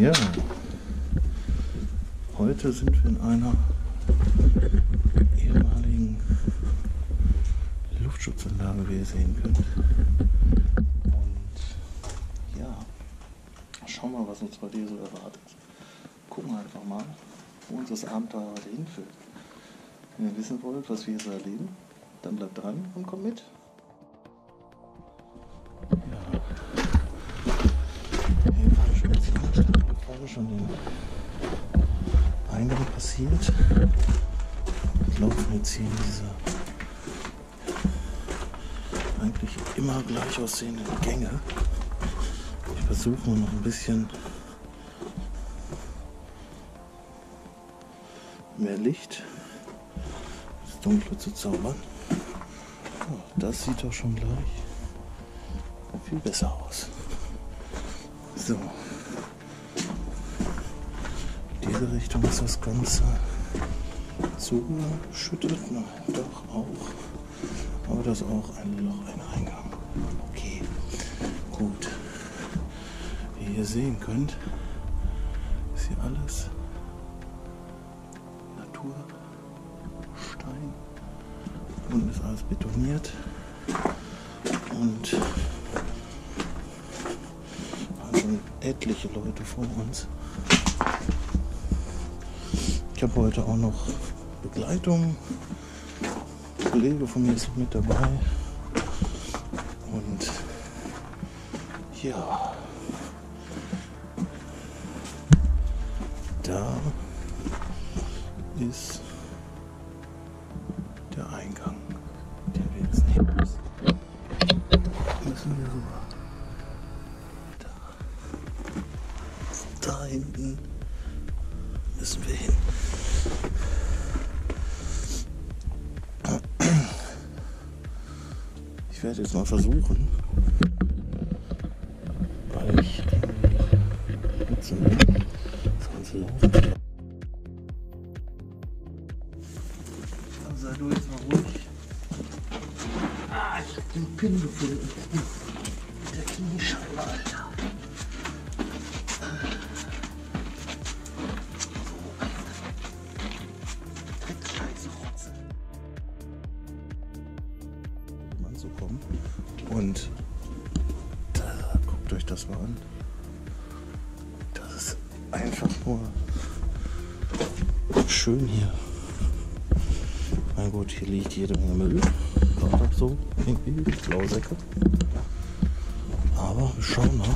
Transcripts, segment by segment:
Ja, heute sind wir in einer ehemaligen Luftschutzanlage, wie ihr sehen könnt. Und ja, schauen wir mal, was uns heute hier so erwartet. Gucken wir einfach mal, wo uns das Abenteuer heute hinführt. Wenn ihr wissen wollt, was wir hier so erleben, dann bleibt dran und kommt mit. Schon den Eingang passiert. Wir laufen jetzt hier in diese eigentlich immer gleich aussehenden Gänge. Ich versuche noch ein bisschen mehr Licht ins Dunkle zu zaubern. Oh, das sieht doch schon gleich viel besser aus. So. Diese Richtung ist das Ganze zugeschüttet. Nein, doch auch. Aber das ist auch ein Loch, ein Eingang. Okay, gut. Wie ihr sehen könnt, ist hier alles Naturstein. Unten ist alles betoniert. Und waren schon etliche Leute vor uns. Ich habe heute auch noch Begleitung. Ein Kollege von mir ist mit dabei. Und ja, da ist Ich werde jetzt mal versuchen, weil ich. Das Ganze läuft. Also sei du jetzt mal ruhig. Ah, ich hab den Pin gefunden. Mit der Kniescheibe, das mal an. Das ist einfach nur schön hier. Na gut, hier liegt jede Menge Müll. Gerade so, irgendwie, Blausäcke. Aber wir schauen mal.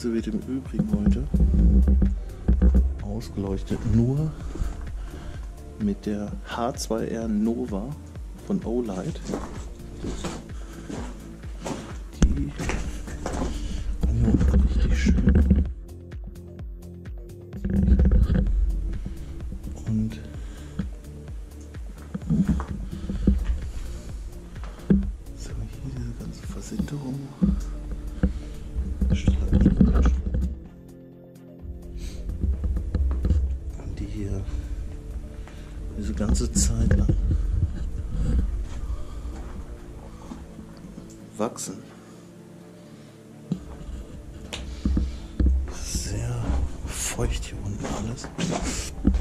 Ganze wird im Übrigen heute ausgeleuchtet nur mit der H2R Nova von Olight. Die richtig schön. Und so hier diese ganze Versitterung. Die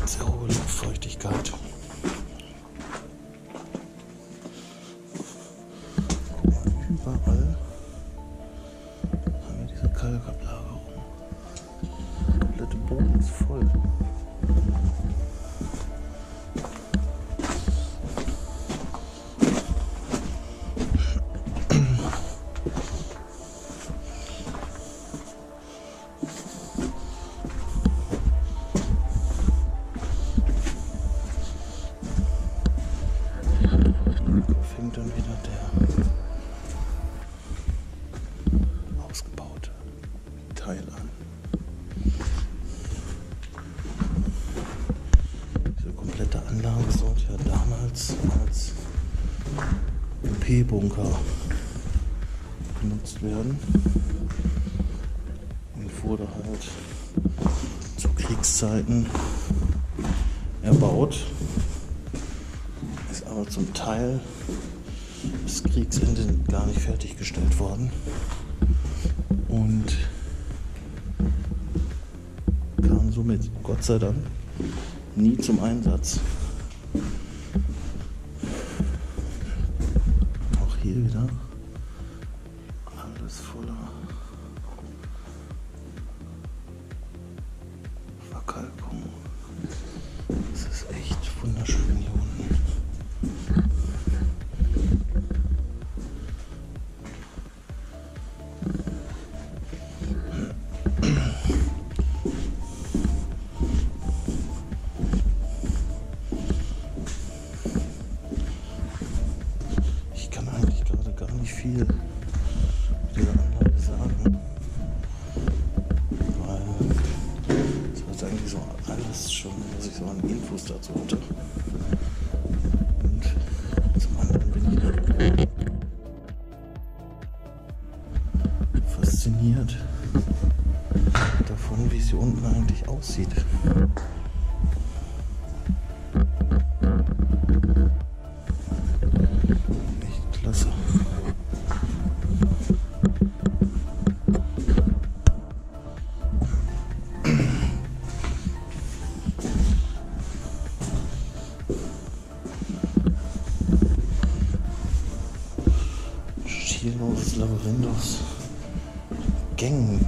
Sehr hohe Luftfeuchtigkeit. OP-Bunker genutzt werden. Und wurde halt zu Kriegszeiten erbaut, ist aber zum Teil bis Kriegsende gar nicht fertiggestellt worden und kam somit Gott sei Dank nie zum Einsatz. Es ist echt wunderschön an Aus Gängen.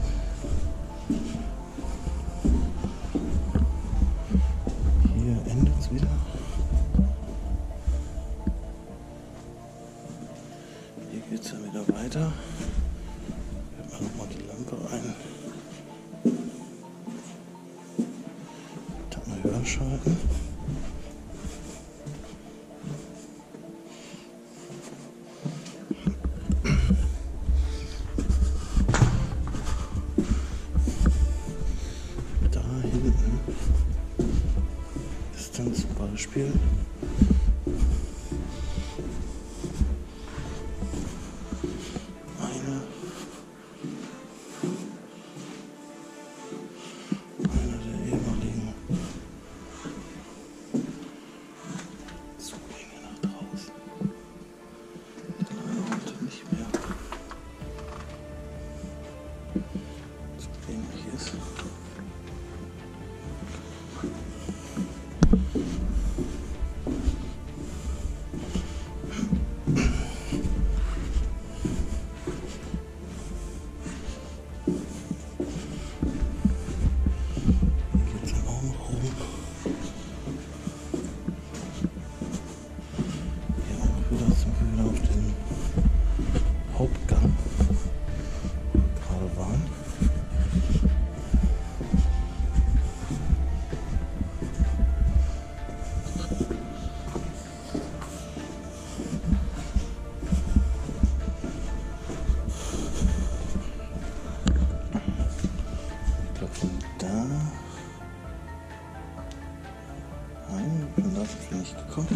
Sind wir nicht gekommen.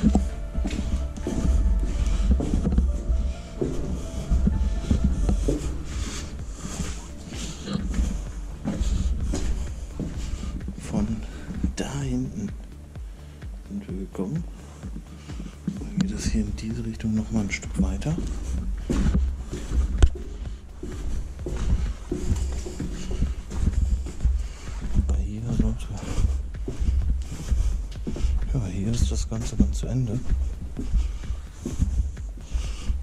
Von da hinten sind wir gekommen. Dann geht es hier in diese Richtung noch mal ein Stück weiter. Aber hier sollte. Ja, hier ist das Ganze dann zu Ende.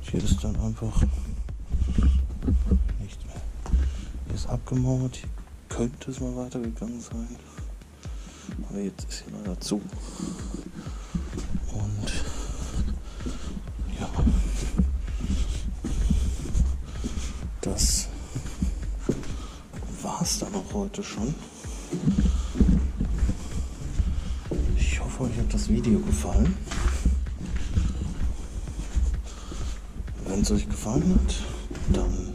Hier ist dann einfach nicht mehr. Hier ist abgemauert. Hier könnte es mal weitergegangen sein. Aber jetzt ist hier leider zu. Und ja. Das war's dann auch heute schon. Ich hoffe, euch das Video gefallen. Wenn es euch gefallen hat, dann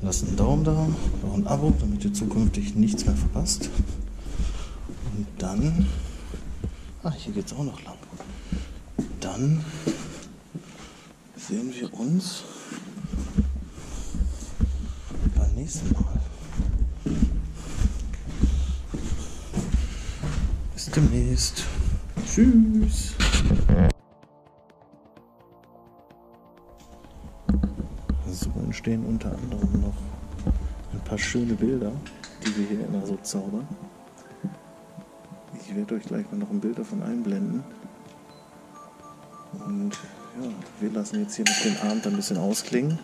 lasst einen Daumen da, auch ein Abo, damit ihr zukünftig nichts mehr verpasst. Und dann. Ah, hier geht's auch noch lang. Dann sehen wir uns beim nächsten Mal. Bis demnächst. Tschüss. So entstehen unter anderem noch ein paar schöne Bilder, die wir hier immer so zaubern. Ich werde euch gleich mal noch ein Bild davon einblenden. Und ja, wir lassen jetzt hier noch den Abend ein bisschen ausklingen.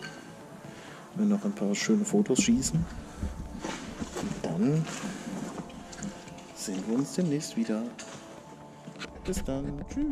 Wir noch ein paar schöne Fotos schießen. Und dann sehen wir uns demnächst wieder. Bis dann. Tschüss.